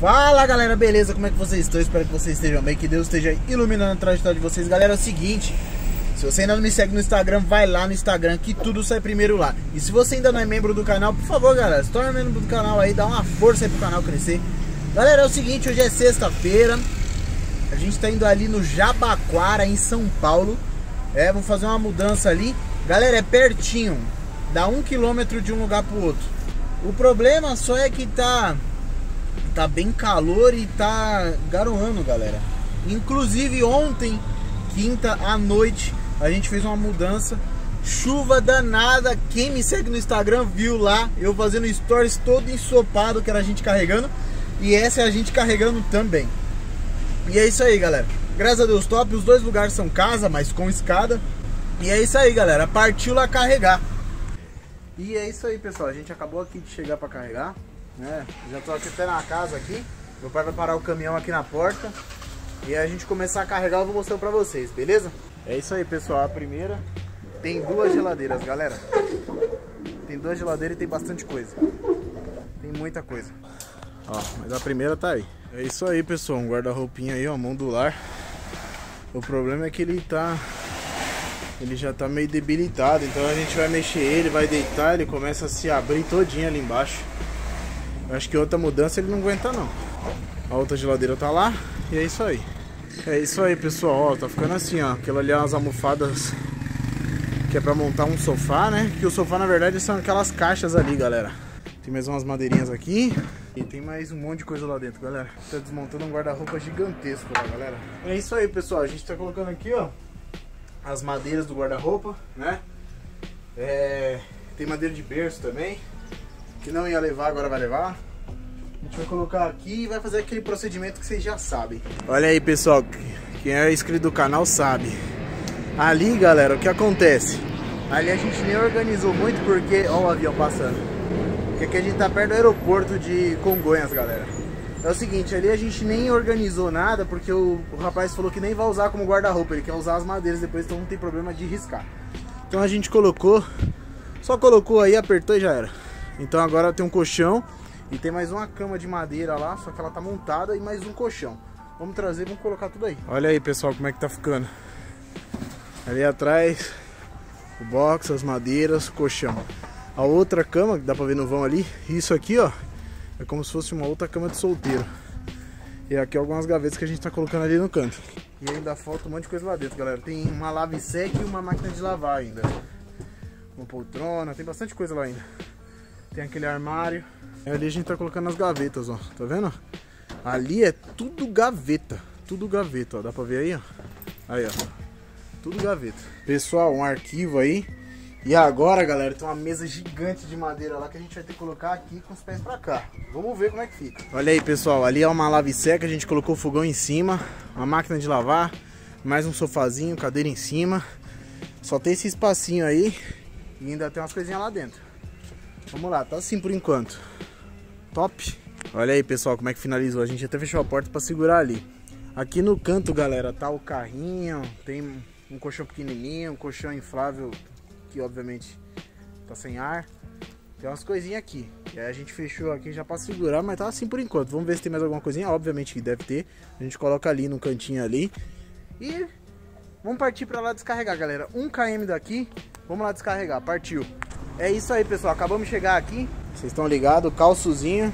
Fala galera, beleza? Como é que vocês estão? Espero que vocês estejam bem, que Deus esteja iluminando a trajetória de vocês. Galera, é o seguinte, se você ainda não me segue no Instagram, vai lá no Instagram que tudo sai primeiro lá. E se você ainda não é membro do canal, por favor galera, se torne membro do canal aí, dá uma força aí pro canal crescer. Galera, é o seguinte, hoje é sexta-feira, a gente tá indo ali no Jabaquara, em São Paulo. É, vou fazer uma mudança ali. Galera, é pertinho, dá um quilômetro de um lugar pro outro. O problema só é que tá tá bem calor e tá garoando, galera. Inclusive ontem, quinta à noite, a gente fez uma mudança. Chuva danada. Quem me segue no Instagram viu lá eu fazendo stories todo ensopado, que era a gente carregando. E essa é a gente carregando também. E é isso aí, galera. Graças a Deus, top. Os dois lugares são casa, mas com escada. E é isso aí, galera. Partiu lá carregar. E é isso aí, pessoal. A gente acabou aqui de chegar para carregar. Né? Já tô aqui até na casa aqui. Meu pai vai parar o caminhão aqui na porta. E a gente começar a carregar, eu vou mostrando pra vocês, beleza? É isso aí, pessoal. A primeira tem duas geladeiras, galera. Tem duas geladeiras e tem bastante coisa. Tem muita coisa. Ó, mas a primeira tá aí. É isso aí, pessoal. Um guarda-roupinha aí, ó, modular. O problema é que ele tá... Ele já tá meio debilitado, então a gente vai mexer ele, vai deitar, ele começa a se abrir todinho ali embaixo. Acho que outra mudança ele não aguenta não. A outra geladeira tá lá e é isso aí. É isso aí, pessoal. Ó, tá ficando assim, ó. Aquilo ali é umas almofadas que é pra montar um sofá, né? Que o sofá, na verdade, são aquelas caixas ali, galera. Tem mais umas madeirinhas aqui. E tem mais um monte de coisa lá dentro, galera. Tá desmontando um guarda-roupa gigantesco lá, galera. É isso aí, pessoal. A gente tá colocando aqui, ó, as madeiras do guarda-roupa, né? É... Tem madeira de berço também que não ia levar, agora vai levar. A gente vai colocar aqui e vai fazer aquele procedimento que vocês já sabem. Olha aí, pessoal, quem é inscrito do canal sabe. Ali, galera, o que acontece? Ali a gente nem organizou muito porque... Olha o avião passando. Porque aqui a gente tá perto do aeroporto de Congonhas, galera. É o seguinte, ali a gente nem organizou nada porque o, o rapaz falou que nem vai usar como guarda-roupa. Ele quer usar as madeiras depois, então não tem problema de riscar. Então a gente colocou... Só colocou aí, apertou e já era. Então agora tem um colchão e tem mais uma cama de madeira lá, só que ela tá montada e mais um colchão. Vamos trazer, vamos colocar tudo aí. Olha aí, pessoal, como é que tá ficando. Ali atrás, o box, as madeiras, o colchão. A outra cama, que dá pra ver no vão ali, isso aqui, ó, é como se fosse uma outra cama de solteiro. E aqui algumas gavetas que a gente tá colocando ali no canto. E ainda falta um monte de coisa lá dentro, galera. Tem uma lave sec e uma máquina de lavar ainda. Uma poltrona, tem bastante coisa lá ainda. Tem aquele armário. Ali a gente tá colocando as gavetas, ó. Tá vendo? Ali é tudo gaveta. Tudo gaveta, ó. Dá pra ver aí, ó? Aí, ó. Tudo gaveta. Pessoal, um arquivo aí. E agora, galera, tem uma mesa gigante de madeira lá que a gente vai ter que colocar aqui com os pés pra cá. Vamos ver como é que fica. Olha aí, pessoal. Ali é uma lave seca. A gente colocou o fogão em cima. Uma máquina de lavar. Mais um sofazinho, cadeira em cima. Só tem esse espacinho aí. E ainda tem umas coisinhas lá dentro. Vamos lá, tá assim por enquanto. Top. Olha aí, pessoal, como é que finalizou. A gente até fechou a porta para segurar ali. Aqui no canto, galera, tá o carrinho. Tem um colchão pequenininho, um colchão inflável que obviamente tá sem ar. Tem umas coisinhas aqui. E aí a gente fechou aqui já para segurar, mas tá assim por enquanto. Vamos ver se tem mais alguma coisinha. Obviamente que deve ter. A gente coloca ali no cantinho ali. E vamos partir para lá descarregar, galera. 1 km daqui. Vamos lá descarregar. Partiu. É isso aí, pessoal. Acabamos de chegar aqui. Vocês estão ligados? Calçozinho.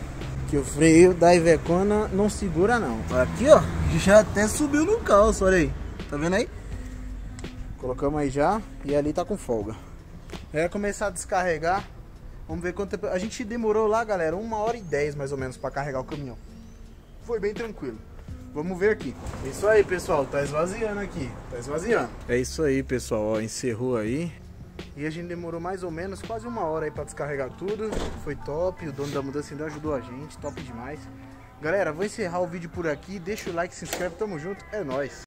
Que o freio da Ivecona não segura, não. Aqui, ó. Já até subiu no calço, olha aí. Tá vendo aí? Colocamos aí já. E ali tá com folga. É começar a descarregar. Vamos ver quanto tempo... A gente demorou lá, galera, uma hora e dez mais ou menos para carregar o caminhão. Foi bem tranquilo. Vamos ver aqui. É isso aí, pessoal. Tá esvaziando aqui. Tá esvaziando. É isso aí, pessoal. Ó, encerrou aí. E a gente demorou mais ou menos quase uma hora aí para descarregar tudo. Foi top, o dono da mudança ainda ajudou a gente, top demais. Galera, vou encerrar o vídeo por aqui. Deixa o like, se inscreve, tamo junto, é nóis.